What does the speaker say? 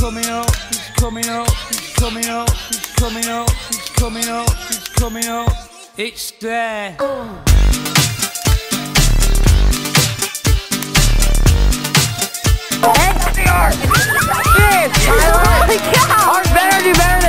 coming up, he's coming up, he's coming up, he's coming up, he's coming up, he's coming up. It's there. NCR! Shit, Tyler! Our better do better